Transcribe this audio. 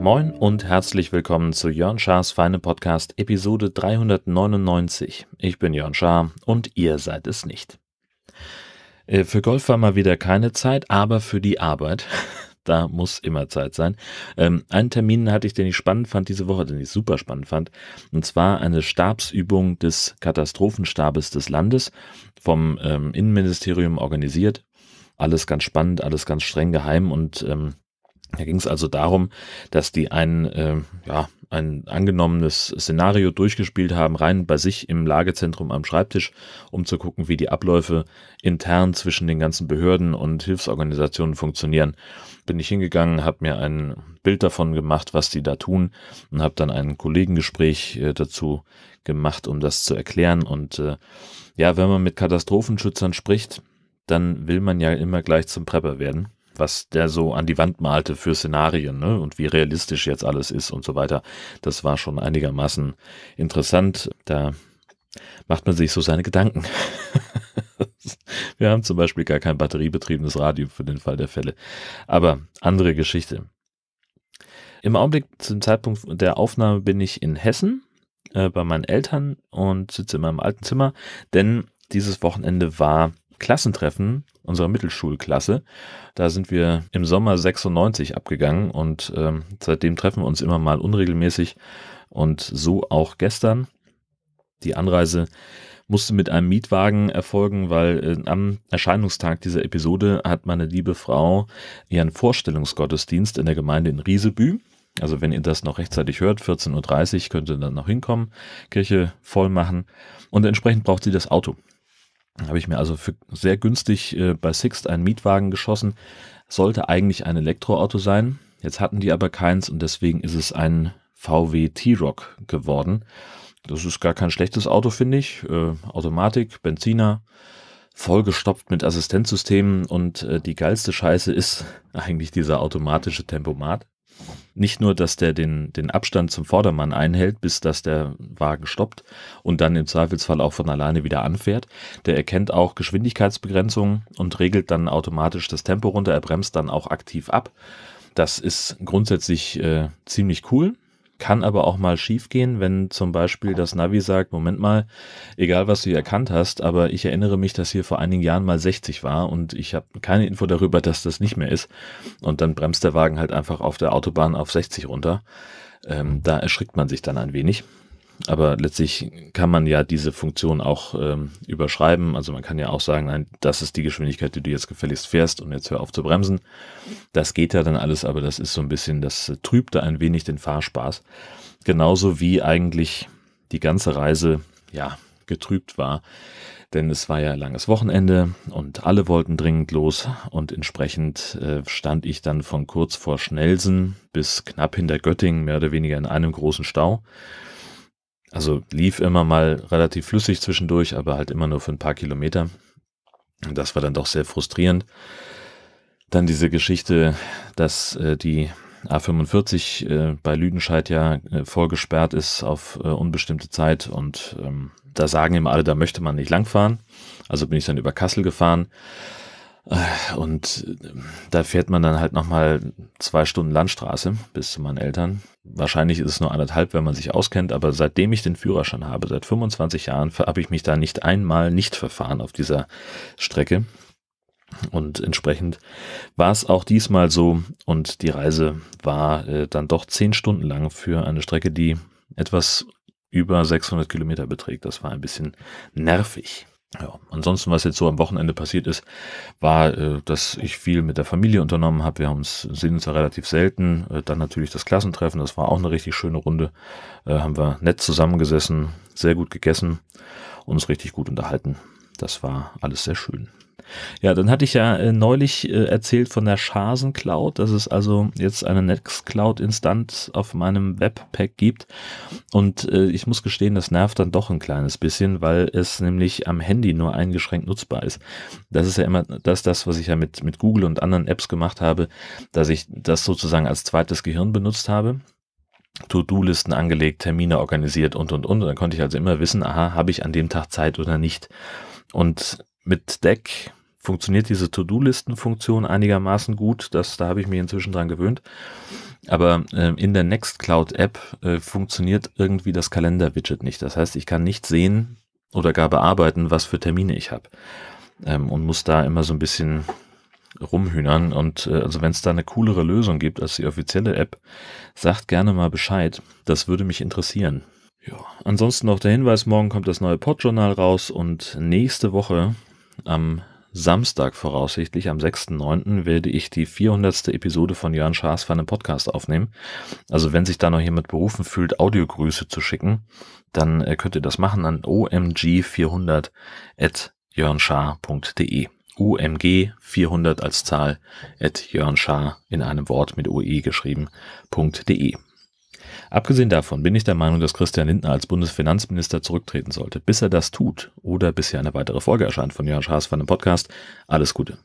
Moin und herzlich willkommen zu Jörn Schars Feine Podcast Episode 399. Ich bin Jörn Schaar und ihr seid es nicht. Äh, für Golf war mal wieder keine Zeit, aber für die Arbeit. Da muss immer Zeit sein. Ähm, einen Termin hatte ich, den ich spannend fand diese Woche, den ich super spannend fand. Und zwar eine Stabsübung des Katastrophenstabes des Landes vom ähm, Innenministerium organisiert. Alles ganz spannend, alles ganz streng geheim und ähm, da ging es also darum, dass die ein, äh, ja, ein angenommenes Szenario durchgespielt haben, rein bei sich im Lagezentrum am Schreibtisch, um zu gucken, wie die Abläufe intern zwischen den ganzen Behörden und Hilfsorganisationen funktionieren. Bin ich hingegangen, habe mir ein Bild davon gemacht, was die da tun und habe dann ein Kollegengespräch äh, dazu gemacht, um das zu erklären. Und äh, ja, wenn man mit Katastrophenschützern spricht, dann will man ja immer gleich zum Prepper werden was der so an die Wand malte für Szenarien ne? und wie realistisch jetzt alles ist und so weiter. Das war schon einigermaßen interessant. Da macht man sich so seine Gedanken. Wir haben zum Beispiel gar kein batteriebetriebenes Radio für den Fall der Fälle. Aber andere Geschichte. Im Augenblick zum Zeitpunkt der Aufnahme bin ich in Hessen äh, bei meinen Eltern und sitze in meinem alten Zimmer, denn dieses Wochenende war Klassentreffen unserer Mittelschulklasse. Da sind wir im Sommer 96 abgegangen und ähm, seitdem treffen wir uns immer mal unregelmäßig und so auch gestern. Die Anreise musste mit einem Mietwagen erfolgen, weil äh, am Erscheinungstag dieser Episode hat meine liebe Frau ihren Vorstellungsgottesdienst in der Gemeinde in Riesebü. Also wenn ihr das noch rechtzeitig hört, 14.30 Uhr könnt ihr dann noch hinkommen, Kirche voll machen und entsprechend braucht sie das Auto. Habe ich mir also für sehr günstig äh, bei Sixt einen Mietwagen geschossen. Sollte eigentlich ein Elektroauto sein. Jetzt hatten die aber keins und deswegen ist es ein VW T-Rock geworden. Das ist gar kein schlechtes Auto, finde ich. Äh, Automatik, Benziner, vollgestopft mit Assistenzsystemen und äh, die geilste Scheiße ist eigentlich dieser automatische Tempomat. Nicht nur, dass der den, den Abstand zum Vordermann einhält, bis dass der Wagen stoppt und dann im Zweifelsfall auch von alleine wieder anfährt. Der erkennt auch Geschwindigkeitsbegrenzungen und regelt dann automatisch das Tempo runter. Er bremst dann auch aktiv ab. Das ist grundsätzlich äh, ziemlich cool. Kann aber auch mal schiefgehen, wenn zum Beispiel das Navi sagt, Moment mal, egal was du hier erkannt hast, aber ich erinnere mich, dass hier vor einigen Jahren mal 60 war und ich habe keine Info darüber, dass das nicht mehr ist. Und dann bremst der Wagen halt einfach auf der Autobahn auf 60 runter. Ähm, da erschrickt man sich dann ein wenig. Aber letztlich kann man ja diese Funktion auch ähm, überschreiben. Also man kann ja auch sagen, nein, das ist die Geschwindigkeit, die du jetzt gefälligst fährst und jetzt hör auf zu bremsen. Das geht ja dann alles, aber das ist so ein bisschen, das trübt da ein wenig den Fahrspaß. Genauso wie eigentlich die ganze Reise, ja, getrübt war. Denn es war ja langes Wochenende und alle wollten dringend los und entsprechend äh, stand ich dann von kurz vor Schnelsen bis knapp hinter Göttingen mehr oder weniger in einem großen Stau. Also lief immer mal relativ flüssig zwischendurch, aber halt immer nur für ein paar Kilometer. Das war dann doch sehr frustrierend. Dann diese Geschichte, dass äh, die A45 äh, bei Lüdenscheid ja äh, vollgesperrt ist auf äh, unbestimmte Zeit und ähm, da sagen immer alle, da möchte man nicht langfahren. Also bin ich dann über Kassel gefahren und äh, da fährt man dann halt nochmal zwei Stunden Landstraße bis zu meinen Eltern. Wahrscheinlich ist es nur anderthalb, wenn man sich auskennt, aber seitdem ich den Führerschein habe, seit 25 Jahren, habe ich mich da nicht einmal nicht verfahren auf dieser Strecke. Und entsprechend war es auch diesmal so und die Reise war äh, dann doch zehn Stunden lang für eine Strecke, die etwas über 600 Kilometer beträgt. Das war ein bisschen nervig. Ja, ansonsten, was jetzt so am Wochenende passiert ist, war, äh, dass ich viel mit der Familie unternommen habe. Wir haben uns, sehen uns ja relativ selten. Äh, dann natürlich das Klassentreffen, das war auch eine richtig schöne Runde. Äh, haben wir nett zusammengesessen, sehr gut gegessen, uns richtig gut unterhalten. Das war alles sehr schön. Ja, dann hatte ich ja äh, neulich äh, erzählt von der Schasen Cloud, dass es also jetzt eine Nextcloud-Instanz auf meinem Webpack gibt. Und äh, ich muss gestehen, das nervt dann doch ein kleines bisschen, weil es nämlich am Handy nur eingeschränkt nutzbar ist. Das ist ja immer das, das, was ich ja mit, mit Google und anderen Apps gemacht habe, dass ich das sozusagen als zweites Gehirn benutzt habe. To-Do-Listen angelegt, Termine organisiert und, und, und. Und dann konnte ich also immer wissen, aha, habe ich an dem Tag Zeit oder nicht. Und mit Deck funktioniert diese To-Do-Listen-Funktion einigermaßen gut. Das, da habe ich mich inzwischen dran gewöhnt. Aber äh, in der Nextcloud-App äh, funktioniert irgendwie das Kalender-Widget nicht. Das heißt, ich kann nicht sehen oder gar bearbeiten, was für Termine ich habe. Ähm, und muss da immer so ein bisschen rumhühnern. Und äh, also wenn es da eine coolere Lösung gibt als die offizielle App, sagt gerne mal Bescheid. Das würde mich interessieren. Ja, ansonsten noch der Hinweis, morgen kommt das neue Podjournal raus und nächste Woche am Samstag voraussichtlich, am 6.9., werde ich die 400. Episode von Jörn Schaas für einen Podcast aufnehmen. Also wenn sich da noch jemand berufen fühlt, Audiogrüße zu schicken, dann äh, könnt ihr das machen an omg400.jörnschaar.de. umg 400 als Zahl at jörnschaar in einem Wort mit ue geschrieben.de. Abgesehen davon bin ich der Meinung, dass Christian Lindner als Bundesfinanzminister zurücktreten sollte. Bis er das tut oder bis hier eine weitere Folge erscheint von Jörn Schaas von dem Podcast. Alles Gute.